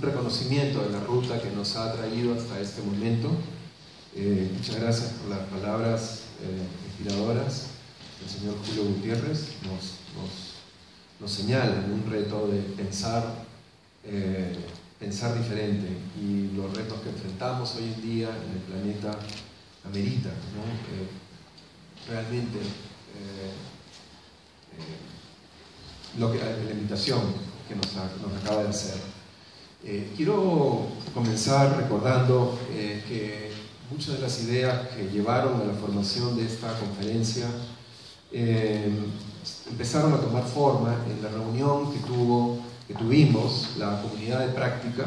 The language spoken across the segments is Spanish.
un reconocimiento de la ruta que nos ha traído hasta este momento. Eh, muchas gracias por las palabras eh, inspiradoras del señor Julio Gutiérrez. Nos, nos, señala en un reto de pensar, eh, pensar diferente y los retos que enfrentamos hoy en día en el planeta amerita realmente lo que, la invitación que nos acaba de hacer. Eh, quiero comenzar recordando eh, que muchas de las ideas que llevaron a la formación de esta conferencia eh, empezaron a tomar forma en la reunión que, tuvo, que tuvimos la comunidad de práctica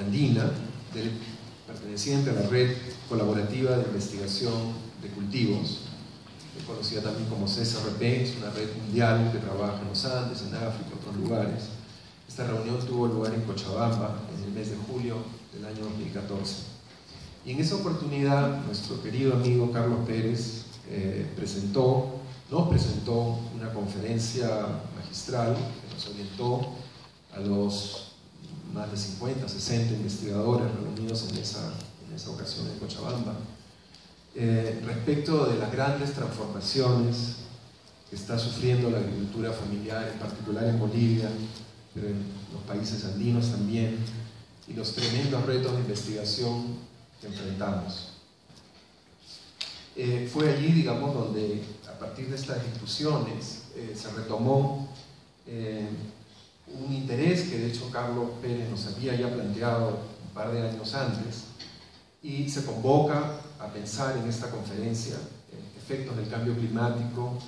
andina perteneciente a la red colaborativa de investigación de cultivos, conocida también como CSRP, es una red mundial que trabaja en los Andes, en África, en otros lugares. Esta reunión tuvo lugar en Cochabamba en el mes de julio del año 2014. Y en esa oportunidad, nuestro querido amigo Carlos Pérez eh, presentó, nos presentó una conferencia magistral que nos orientó a los más de 50, 60 investigadores reunidos en esa, en esa ocasión en Cochabamba eh, respecto de las grandes transformaciones que está sufriendo la agricultura familiar, en particular en Bolivia, pero en los países andinos también, y los tremendos retos de investigación que enfrentamos. Eh, fue allí, digamos, donde a partir de estas discusiones eh, se retomó un interés que de hecho Carlos Pérez nos había ya planteado un par de años antes, y se convoca a pensar en esta conferencia efectos del cambio climático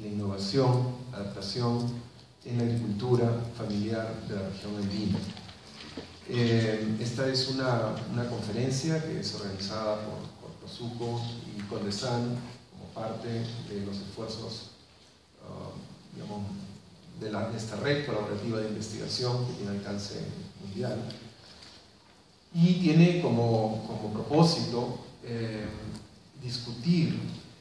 la innovación, adaptación en la agricultura familiar de la región andina. Eh, esta es una, una, conferencia que es organizada por, por y Condesan como parte de los esfuerzos uh, digamos, de, la, de esta red colaborativa de investigación que tiene alcance mundial y tiene como, como propósito eh, discutir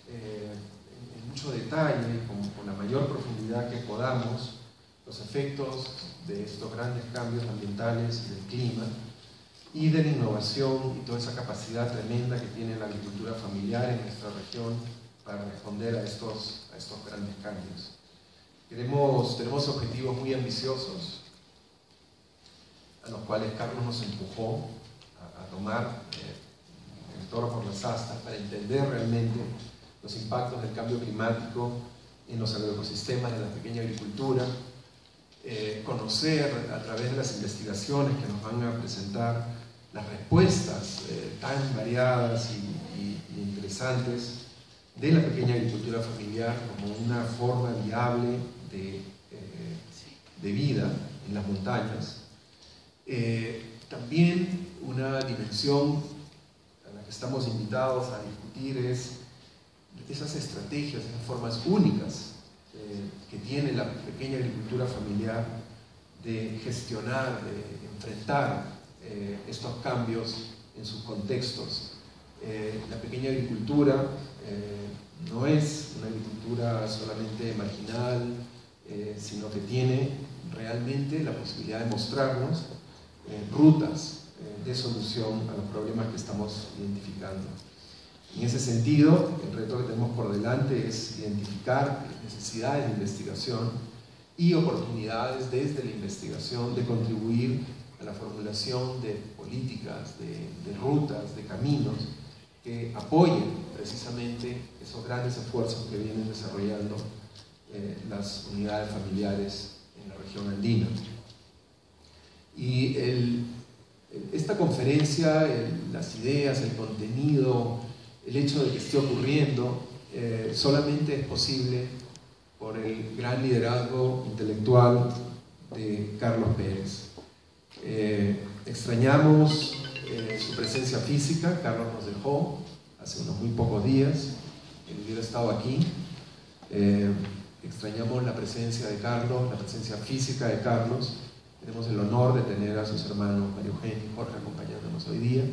eh, en, mucho detalle, con, la mayor profundidad que podamos, los efectos de estos grandes cambios ambientales y del clima y de la innovación y toda esa capacidad tremenda que tiene la agricultura familiar en nuestra región para responder a estos, a estos grandes cambios. Queremos, tenemos objetivos muy ambiciosos a los cuales Carlos nos empujó tomar eh, el toro por las astas para entender realmente los impactos del cambio climático en los agroecosistemas de la pequeña agricultura, eh, conocer a través de las investigaciones que nos van a presentar las respuestas eh, tan variadas y, interesantes de la pequeña agricultura familiar como una forma viable de, de vida en las montañas. también una dimensión a la que estamos invitados a discutir es esas estrategias, esas formas únicas eh, que tiene la pequeña agricultura familiar de gestionar, de enfrentar eh, estos cambios en sus contextos. Eh, la pequeña agricultura no es una agricultura solamente marginal, sino que tiene realmente la posibilidad de mostrarnos rutas de solución a los problemas que estamos identificando. En ese sentido, el reto que tenemos por delante es identificar necesidades de investigación y oportunidades desde la investigación de contribuir a la formulación de políticas, de, rutas, de caminos que apoyen precisamente esos grandes esfuerzos que vienen desarrollando eh, las unidades familiares en la región andina. Y esta conferencia, las ideas, el contenido, el hecho de que esté ocurriendo, eh, solamente es posible por el gran liderazgo intelectual de Carlos Pérez. Eh, extrañamos eh, su presencia física, Carlos nos dejó hace unos muy pocos días, él hubiera estado aquí. extrañamos la presencia de Carlos, la presencia física de Carlos tenemos el honor de tener a sus hermanos Mario Eugenio y Jorge acompañándonos hoy día.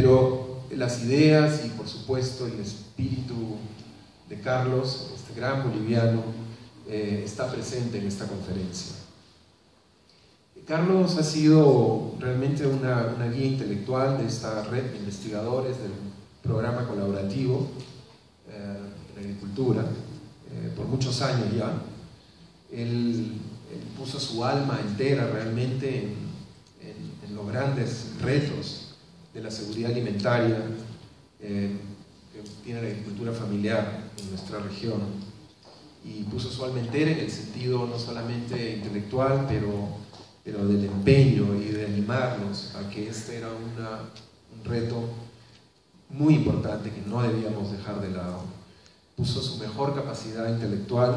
Pero las ideas y por supuesto el espíritu de Carlos, este gran boliviano, eh, está presente en esta conferencia. Carlos ha sido realmente una, guía intelectual de esta red de investigadores del programa colaborativo eh, en agricultura eh, por muchos años ya. Él, puso su alma entera realmente en, los grandes retos de la seguridad alimentaria eh, que tiene la agricultura familiar en nuestra región. Y puso su alma entera en el sentido no solamente intelectual, pero pero del empeño y de animarnos a que este era un reto muy importante que no debíamos dejar de lado. Puso su mejor capacidad intelectual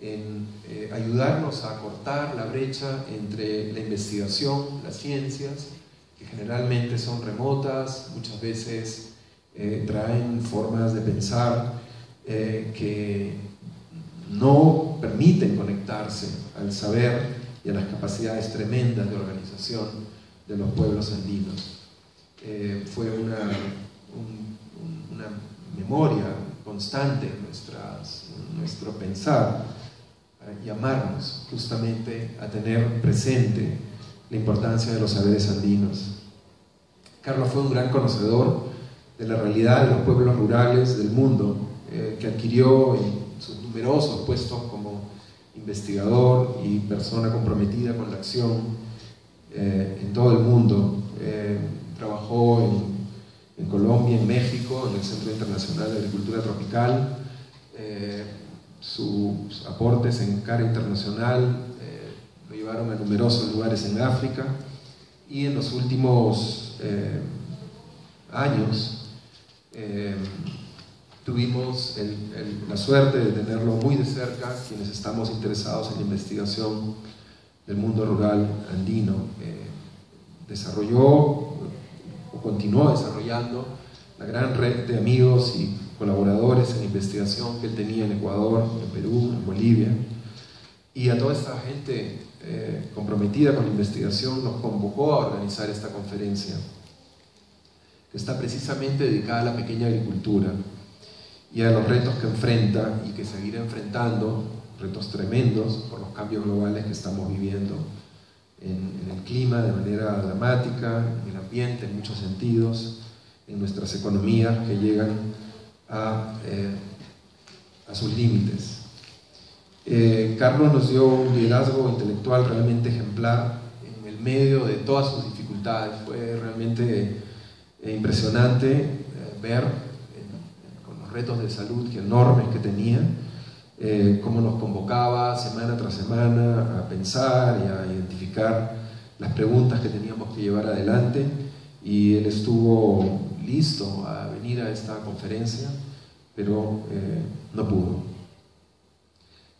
en eh, ayudarnos a cortar la brecha entre la investigación, las ciencias, generalmente son remotas, muchas veces eh, traen formas de pensar eh, que no permiten conectarse al saber y a las capacidades tremendas de organización de los pueblos andinos. Eh, fue una, memoria constante en, nuestras, nuestro pensar, llamarnos justamente a tener presente la importancia de los saberes andinos. Carlos fue un gran conocedor de la realidad de los pueblos rurales del mundo, eh, que adquirió en sus numerosos puestos como investigador y persona comprometida con la acción eh, en todo el mundo. Eh, trabajó en, Colombia, en México, en el Centro Internacional de Agricultura Tropical. Eh, sus aportes en cara internacional llevaron a numerosos lugares en África y en los últimos años Tuvimos la suerte de tenerlo muy de cerca, quienes estamos interesados en la investigación del mundo rural andino. Eh, desarrolló o continuó desarrollando la gran red de amigos y colaboradores en investigación que él tenía en Ecuador, en Perú, en Bolivia. Y a toda esta gente eh, comprometida con la investigación nos convocó a organizar esta conferencia, que está precisamente dedicada a la pequeña agricultura y a los retos que enfrenta y que seguirá enfrentando, retos tremendos por los cambios globales que estamos viviendo en, el clima de manera dramática, en el ambiente en muchos sentidos, en nuestras economías que llegan a, eh, sus límites. Eh, Carlos nos dio un liderazgo intelectual realmente ejemplar en el medio de todas sus dificultades. Fue realmente eh, impresionante ver retos de salud enormes que tenía, eh, cómo nos convocaba semana tras semana a pensar y a identificar las preguntas que teníamos que llevar adelante y él estuvo listo a venir a esta conferencia, pero eh, no pudo.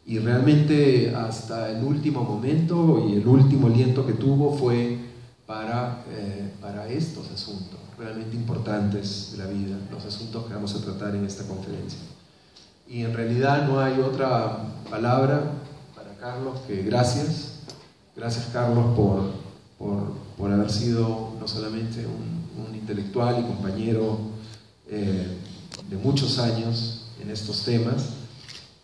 Y realmente hasta el último momento y el último aliento que tuvo fue para, eh, para estos asuntos realmente importantes de la vida, los asuntos que vamos a tratar en esta conferencia. Y en realidad no hay otra palabra para Carlos que gracias. Gracias Carlos por, por, por haber sido no solamente un, intelectual y compañero eh, de muchos años en estos temas,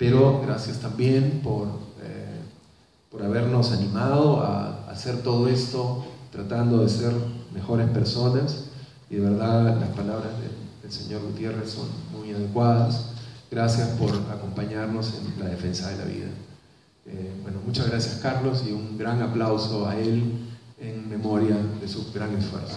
pero gracias también por, eh, por habernos animado a hacer todo esto tratando de ser mejores personas y de verdad las palabras del, señor Gutiérrez son muy adecuadas. Gracias por acompañarnos en la defensa de la vida. Eh, bueno, muchas gracias Carlos y un gran aplauso a él en memoria de su gran esfuerzo.